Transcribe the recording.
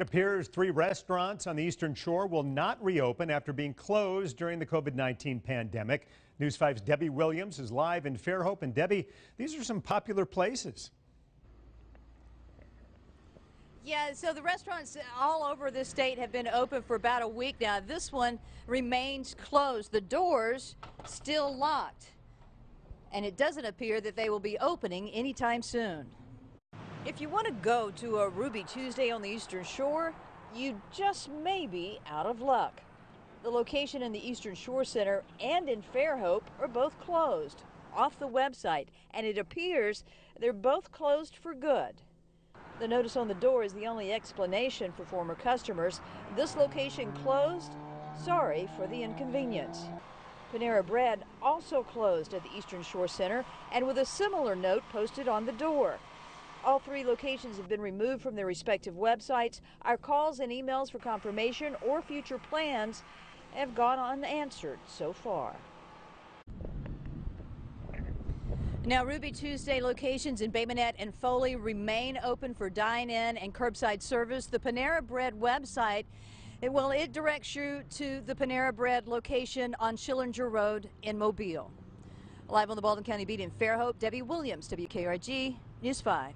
It appears three restaurants on the Eastern Shore will not reopen after being closed during the COVID 19 pandemic. News 5's Debbie Williams is live in Fairhope. And Debbie, these are some popular places. Yeah, so the restaurants all over the state have been open for about a week now. This one remains closed. The doors still locked. And it doesn't appear that they will be opening anytime soon. If you want to go to a Ruby Tuesday on the Eastern Shore, you just may be out of luck. The location in the Eastern Shore Center and in Fairhope are both closed off the website, and it appears they're both closed for good. The notice on the door is the only explanation for former customers. This location closed. Sorry for the inconvenience. Panera Bread also closed at the Eastern Shore Center and with a similar note posted on the door. All three locations have been removed from their respective websites. Our calls and emails for confirmation or future plans have gone unanswered so far. Now, Ruby Tuesday locations in Bay Minette and Foley remain open for dine-in and curbside service. The Panera Bread website, it, well, it directs you to the Panera Bread location on Schillinger Road in Mobile. Live on the Baldwin County Beat in Fairhope, Debbie Williams, WKRG News 5.